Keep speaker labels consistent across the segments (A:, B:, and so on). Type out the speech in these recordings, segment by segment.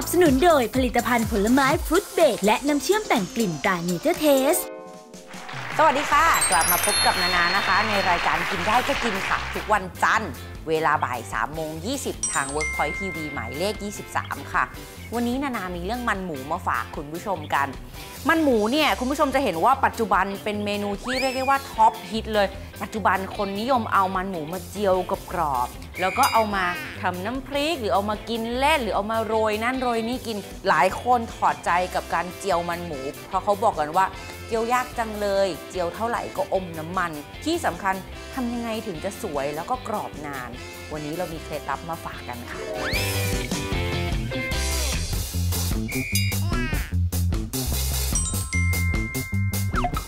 A: นับสนุนโดยผลิตภัณฑ์ผลไม้ฟรุตเบรดและน้ำเชื่อมแต่งกลิ่นตราเนเจอร์เทส
B: สวัสดีค่ะ กลับมาพบกับนานานะคะ ในรายการกินได้ก็กินค่ะ ทุกวันจันทร์เวลาบ่าย3โมง20 ทาง Workpoint TV หมายเลข 23 ค่ะ วันนี้นานามีเรื่องมันหมูมาฝากคุณผู้ชมกัน มันหมูเนี่ยคุณผู้ชมจะเห็นว่าปัจจุบันเป็นเมนูที่เรียกได้ว่าท็อปฮิตเลย ปัจจุบันคนนิยมเอามันหมูมาเจียวกับกรอบแล้วก็เอามาทำน้ำพริกหรือเอามากินเล่นหรือเอามาโรยนั่นโรยนี่กินหลายคนถอดใจกับการเจียวมันหมู เพราะเขาบอกกันว่า จียวยากจังเลย เจียวเท่าไหร่ก็อมน้ำมัน ที่สำคัญทำยังไงถึงจะสวยแล้วก็กรอบนาน วันนี้เรามีเคล็ดลับมาฝากกันค่ะ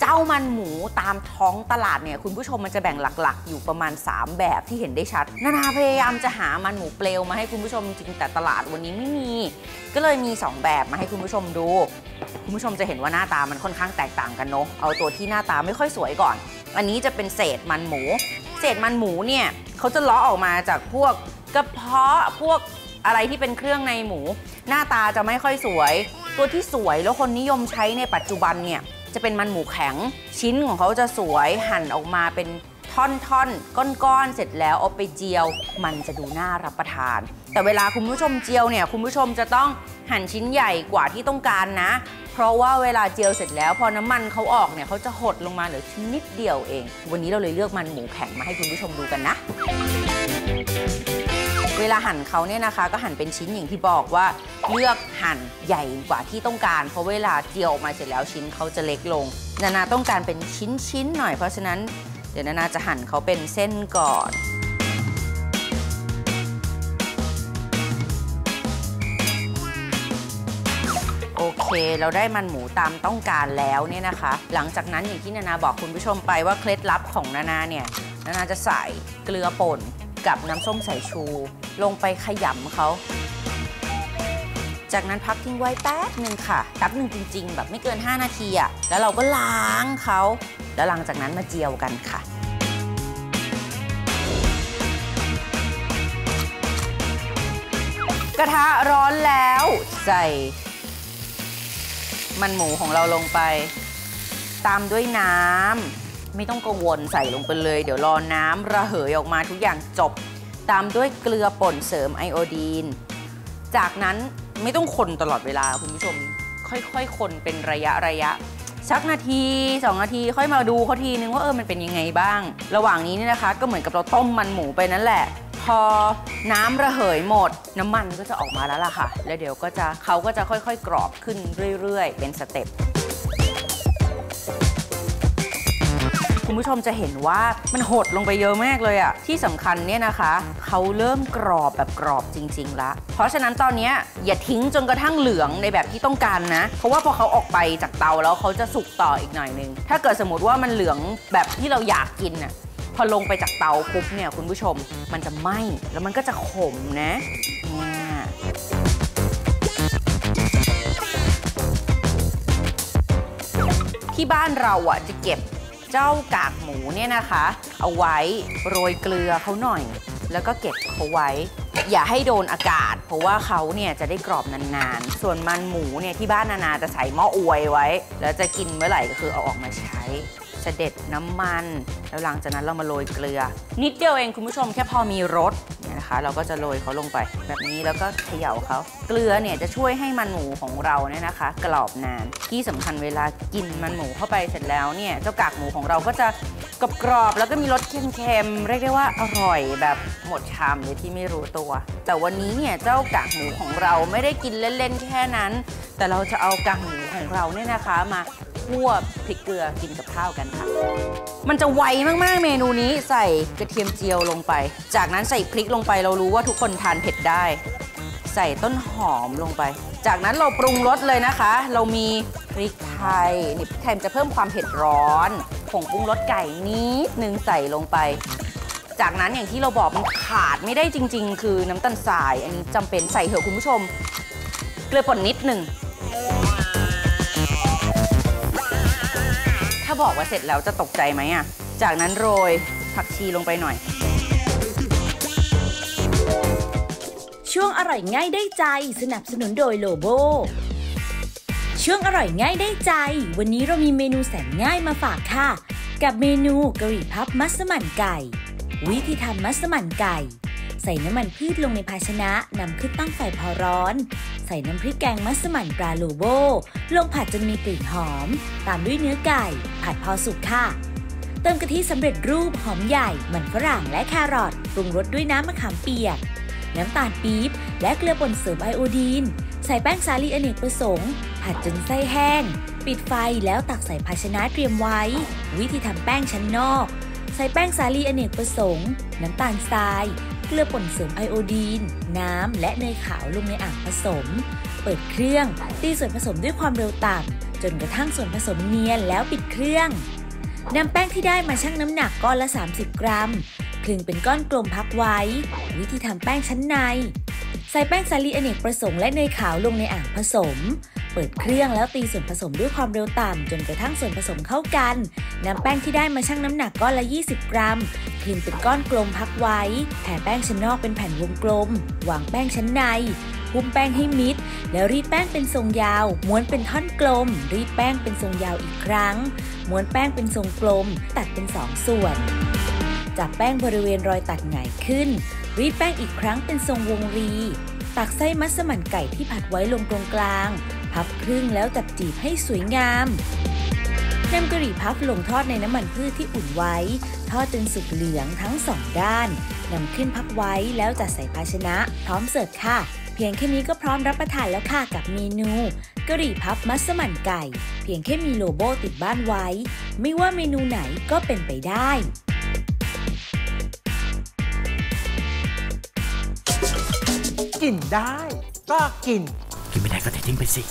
B: เจ้ามันหมูตามท้องตลาดเนี่ยคุณผู้ชมมันจะแบ่งหลักๆ อยู่ประมาณ 3 แบบที่เห็นได้ชัด นานาพยายามจะหามันหมูเปลวมาให้คุณผู้ชมจริงแต่ตลาดวันนี้ไม่มี ก็เลยมี 2 แบบมาให้คุณผู้ชมดู คุณผู้ชมจะเห็นว่าหน้าตามันค่อนข้างแตกต่างกันเนาะเอาตัวที่หน้าตาไม่ค่อยสวยก่อน อันนี้จะเป็นเศษมันหมู เศษมันหมูเนี่ยเขาจะลาะออกมาจากพวกกระเพาะพวกอะไรที่เป็นเครื่องในหมู หน้าตาจะไม่ค่อยสวย ตัวที่สวยแล้วคนนิยมใช้ในปัจจุบันเนี่ยจะเป็นมันหมูแข็ง ชิ้นของเขาจะสวยหั่นออกมาเป็นท่อนๆ ก้อนๆ เสร็จแล้วเอาไปเจียว มันจะดูน่ารับประทาน แต่เวลาคุณผู้ชมเจียวเนี่ยคุณผู้ชมจะต้อง หั่นชิ้นใหญ่กว่าที่ต้องการนะ เพราะว่าเวลาเจียวเสร็จแล้ว พอน้ำมันเขาออกเนี่ยเขาจะหดลงมาเหลือชิ้นนิดเดียวเอง วันนี้เราเลยเลือกมันหมูแข็งมาให้คุณผู้ชมดูกันนะ เวลาหั่นเขาเนี่ยนะคะ ก็หั่นเป็นชิ้นอย่างที่บอกว่าเลือกหั่นใหญ่กว่าที่ต้องการ เพราะเวลาเจียวออกมาเสร็จแล้วชิ้นเขาจะเล็กลง นานาต้องการเป็นชิ้นๆหน่อยเพราะฉะนั้นเดี๋ยวนานาจะหั่นเขาเป็นเส้นก่อน เค เราได้มันหมูตามต้องการแล้วเนี่ยนะคะ หลังจากนั้นอย่างที่นานาบอกคุณผู้ชมไปว่าเคล็ดลับของนานาเนี่ยนานาจะใส่เกลือป่นกับน้ำส้มสายชู ลงไปขยำเขาจากนั้นพักทิ้งไว้แป๊บหนึ่งค่ะแป๊บหนึ่งจริง ๆ แบบไม่เกิน 5 นาทีอะแล้วเราก็ล้างเขา แล้วหลังจากนั้นมาเจียวกันค่ะ กระทะร้อนแล้วใส่ มันหมูของเราลงไป ตามด้วยน้ำไม่ต้องกังวลใส่ลงไปเลย เดี๋ยวรอน้ำระเหยออกมาทุกอย่างจบ ตามด้วยเกลือป่นเสริมไอโอดีน จากนั้นไม่ต้องคนตลอดเวลาคุณผู้ชมค่อยๆคนเป็นระยะระยะสักนาที2นาทีค่อยมาดูเขาทีนึงว่าเออมันเป็นยังไงบ้าง ระหว่างนี้เนี่ยนะคะ ก็เหมือนกับเราต้มมันหมูไปนั่นแหละ อน้ำระเหยหมด น้ำมันก็จะออกมาแล้วล่ะค่ะ แล้วเดี๋ยวก็จะเขาก็จะค่อยๆ กรอบขึ้นเรื่อยๆ เป็นสเต็ปคุณผู้ชมจะเห็นว่ามันหดลงไปเยอะมากเลยอะที่สำคัญเนี่ยนะคะเขาเริ่มกรอบแบบกรอบจริงๆละเพราะฉะนั้นตอนนี้อย่าทิ้งจนกระทั่งเหลืองในแบบที่ต้องการนะ เพราะว่าพอเขาออกไปจากเตาแล้วเขาจะสุกต่ออีกหน่อยนึงถ้าเกิดสมมติว่ามันเหลืองแบบที่เราอยากกินน่ะ อลงไปจากเตาปุ๊บเนี่ยคุณผู้ชมมันจะไหม้แล้วมันก็จะขมนะเนี่ยที่บ้านเราอะจะเก็บเจ้ากากหมูเนี่ยนะคะ เอาไว้โรยเกลือเขาหน่อย แล้วก็เก็บเขาไว้ อย่าให้โดนอากาศ เพราะว่าเขาเนี่ยจะได้กรอบนานๆ ส่วนมันหมูเนี่ยที่บ้านนานาจะใส่หม้ออวยไว้ แล้วจะกินเมื่อไหร่ก็คือเอาออกมาใช้ เสด็จน้ำมัน แล้วหลังจากนั้นเรามาโรยเกลือ นิดเดียวเองคุณผู้ชมแค่พอมีรสเนี่ยนะคะ เราก็จะโรยเขาลงไปแบบนี้แล้วก็เขย่าเขาเกลือเนี่ยจะช่วยให้มันหมูของเราเนี่ยนะคะ กรอบนานที่สำคัญเวลากินมันหมูเข้าไปเสร็จแล้วเนี่ยเจ้ากากหมูของเราก็จะกรอบๆแล้วก็มีรสเค็มๆเรียกได้ว่าอร่อยแบบหมดชามเลยที่ไม่รู้ตัว แต่วันนี้เนี่ยเจ้ากากหมูของเราไม่ได้กินเล่นๆแค่นั้น แต่เราจะเอากากหมูของเราเนี่ยนะคะมา คั่วพริกเกลือกินกับข้าวกันค่ะ มันจะไวมากๆเมนูนี้ใส่กระเทียมเจียวลงไป จากนั้นใส่พริกลงไปเรารู้ว่าทุกคนทานเผ็ดได้ ใส่ต้นหอมลงไป จากนั้นเราปรุงรสเลยนะคะ เรามีพริกไทยนี่พริกไทยมันจะเพิ่มความเผ็ดร้อนผงปรุงรสไก่นิดนึงใส่ลงไป จากนั้นอย่างที่เราบอกมันขาดไม่ได้จริง ๆ คือน้ำตาลทราย อันนี้จำเป็นใส่เถอะคุณผู้ชมเกลือป่นนิดหนึ่ง ถ้าบอกว่าเสร็จแล้วจะตกใจไหมอะ จากนั้นโรยผักชีลงไปหน่อย
A: ช่วงอร่อยง่ายได้ใจสนับสนุนโดยโลโบช่วงอร่อยง่ายได้ใจ วันนี้เรามีเมนูแสนง่ายมาฝากค่ะ กับเมนูกะหรี่พับมัสมั่นไก่ วิธีทำมัสมั่นไก่ ใส่น้ำมันพืชลงในภาชนะนำขึ้นตั้งไฟพอร้อน ใส่น้ำพริกแกงมัสมั่นปลาโลโบ ลงผัดจนมีกลิ่นหอม ตามด้วยเนื้อไก่ ผัดพอสุกค่ะ เติมกะทิสำเร็จรูปหอมใหญ่ มันฝรั่งและแครอทปรุงรสด้วยน้ำมะขามเปียก น้ำตาลปี๊บและเกลือป่นเสริมไอโอดีน ใส่แป้งสาลีอเนกประสงค์ผัดจนไส้แห้ง ปิดไฟแล้วตักใส่ภาชนะเตรียมไว้ วิธีทำแป้งชั้นนอก ใส่แป้งสาลีอเนกประสงค์ น้ำตาลทราย เกลือป่นเสริมไอโอดีน น้ำ และเนยขาวลงในอ่างผสม เปิดเครื่อง ตีส่วนผสมด้วยความเร็วต่ำจนกระทั่งส่วนผสมเนียนแล้วปิดเครื่องนำแป้งที่ได้มาชั่งน้ำหนักก้อนละ 30 กรัมคลึงเป็นก้อนกลมพักไว้ วิธีทำแป้งชั้นใน ใส่แป้งสาลีอเนกประสงค์และเนยขาวลงในอ่างผสม เปิดเครื่องแล้วตีส่วนผสมด้วยความเร็วต่ำจนกระทั่งส่วนผสมเข้ากันนำแป้งที่ได้มาชั่งน้ำหนักก้อนละ 20 กรัม คลึงเป็นก้อนกลมพักไว้แผ่แป้งชั้นนอกเป็นแผ่นวงกลม วางแป้งชั้นในหุ้มแป้งให้มิด แล้วรีดแป้งเป็นทรงยาว ม้วนเป็นท่อนกลม รีดแป้งเป็นทรงยาวอีกครั้ง ม้วนแป้งเป็นทรงกลม ตัดเป็นสองส่วน จับแป้งบริเวณรอยตัดหงายขึ้น รีดแป้งอีกครั้งเป็นทรงวงรี ตักไส้มัสมั่นไก่ที่ผัดไว้ลงตรงกลาง พับครึ่งแล้วจับจีบให้สวยงาม นำกะหรี่พับลงทอดในน้ำมันพืชที่อุ่นไว้ ทอดจนสุกเหลืองทั้งสองด้านนำขึ้นพักไว้แล้วจัดใส่ภาชนะ พร้อมเสิร์ฟค่ะ เพียงแค่นี้ก็พร้อมรับประทานแล้วค่ะกับเมนูกะหรี่พับมัสมั่นไก่ เพียงแค่มีโลโบติดบ้านไว้ ไม่ว่าเมนูไหนก็เป็นไปได้
C: กินได้ ก็กิน
D: กินไม่ได้ก็เททิ้งไปสิ